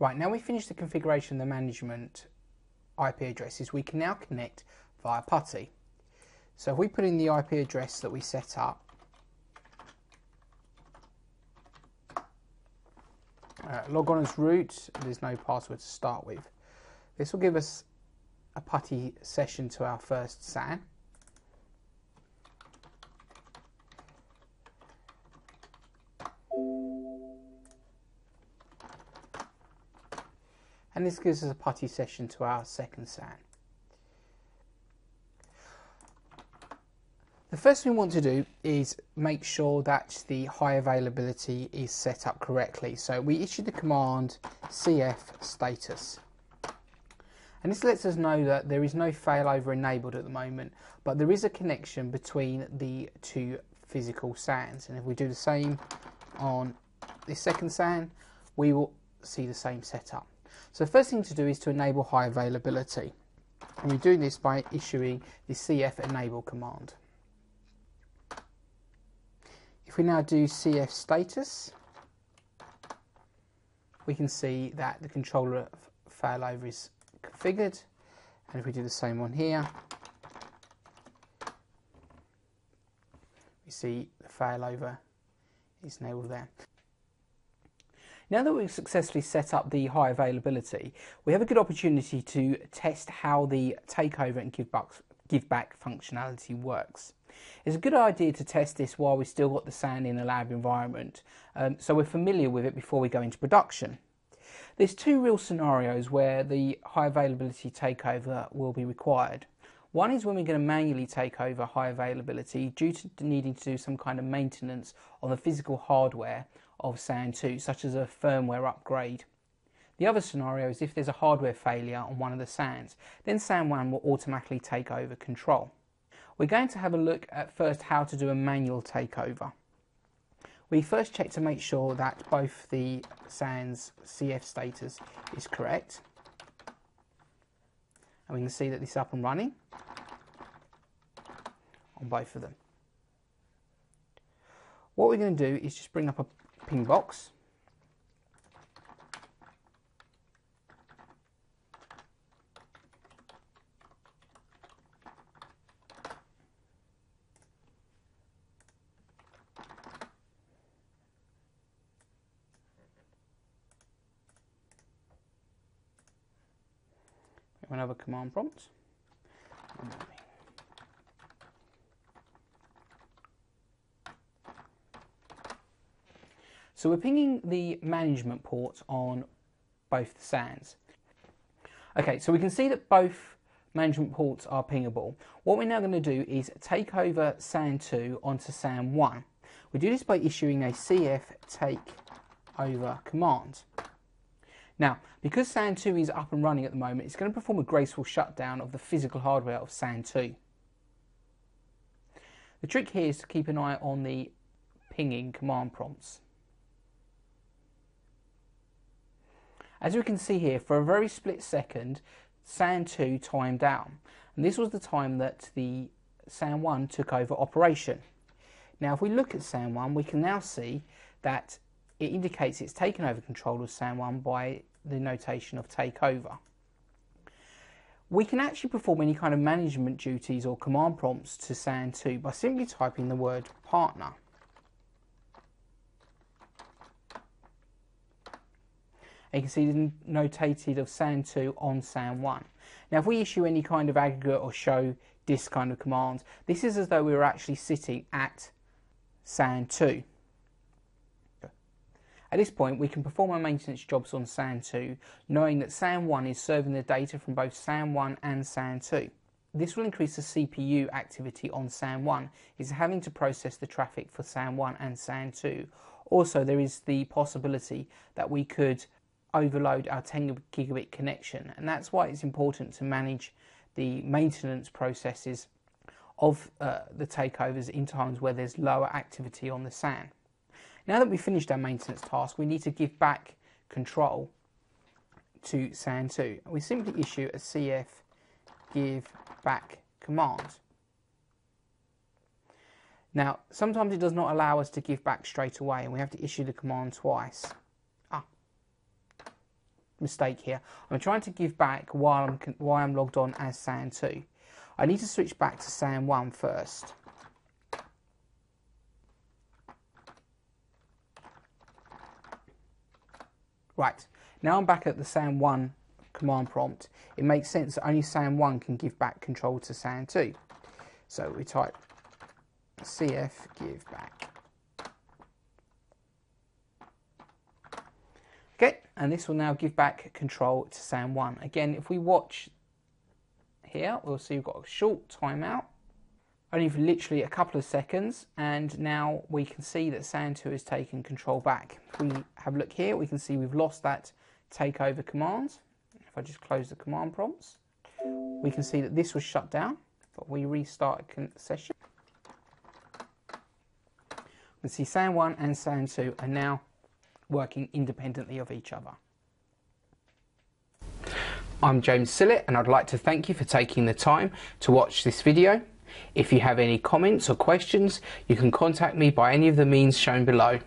Right, now we've finished the configuration of the management IP addresses, we can now connect via PuTTY. So if we put in the IP address that we set up, uh, log on as root, there's no password to start with. This will give us a PuTTY session to our first SAN. And this gives us a PuTTY session to our second SAN. The first thing we want to do is make sure that the high availability is set up correctly. So we issue the command cf status. And this lets us know that there is no failover enabled at the moment, but there is a connection between the two physical SANs. And if we do the same on the second SAN, we will see the same setup. So the first thing to do is to enable high availability. And we're doing this by issuing the cf enable command. If we now do cf status, we can see that the controller failover is configured. And if we do the same one here, we see the failover is enabled there. Now that we've successfully set up the high availability, we have a good opportunity to test how the takeover and give back, give back functionality works. It's a good idea to test this while we've still got the SAN in a lab environment, um, so we're familiar with it before we go into production. There's two real scenarios where the high availability takeover will be required. One is when we're going to manually take over high availability due to needing to do some kind of maintenance on the physical hardware of SAN 2, such as a firmware upgrade. The other scenario is if there's a hardware failure on one of the SANs, then SAN 1 will automatically take over control. We're going to have a look at first how to do a manual takeover. We first check to make sure that both the SAN's CF status is correct. And we can see that this is up and running on both of them. What we're going to do is just bring up a ping box. another command prompt. So we're pinging the management port on both the SANs. Okay, so we can see that both management ports are pingable. What we're now going to do is take over SAN2 onto SAN1. We do this by issuing a cf take over command. Now, because SAN2 is up and running at the moment, it's going to perform a graceful shutdown of the physical hardware of SAN2. The trick here is to keep an eye on the pinging command prompts. As we can see here, for a very split second, SAN2 timed out. And this was the time that the SAN1 took over operation. Now, if we look at SAN1, we can now see that it indicates it's taken over control of SAN1 by the notation of takeover. We can actually perform any kind of management duties or command prompts to SAN2 by simply typing the word partner. You can see it's notated of SAN2 on SAN1. Now if we issue any kind of aggregate or show disk kind of commands, this is as though we were actually sitting at SAN2. At this point, we can perform our maintenance jobs on SAN2, knowing that SAN1 is serving the data from both SAN1 and SAN2. This will increase the CPU activity on SAN1, is having to process the traffic for SAN1 and SAN2. Also, there is the possibility that we could overload our 10 gigabit connection and that's why it's important to manage the maintenance processes of uh, the takeovers in times where there's lower activity on the SAN. Now that we've finished our maintenance task we need to give back control to SAN2. We simply issue a cf give back command. Now sometimes it does not allow us to give back straight away and we have to issue the command twice. Mistake here. I'm trying to give back while I'm, while I'm logged on as SAN2. I need to switch back to SAN1 first. Right, now I'm back at the SAN1 command prompt. It makes sense that only SAN1 can give back control to SAN2. So we type cf give back. Okay, and this will now give back control to SAN1. Again, if we watch here, we'll see we've got a short timeout, only for literally a couple of seconds, and now we can see that SAN2 has taken control back. If we have a look here, we can see we've lost that takeover command. If I just close the command prompts, we can see that this was shut down, but we restart a session. We can see SAN1 and SAN2 are now working independently of each other. I'm James Sillett and I'd like to thank you for taking the time to watch this video. If you have any comments or questions, you can contact me by any of the means shown below.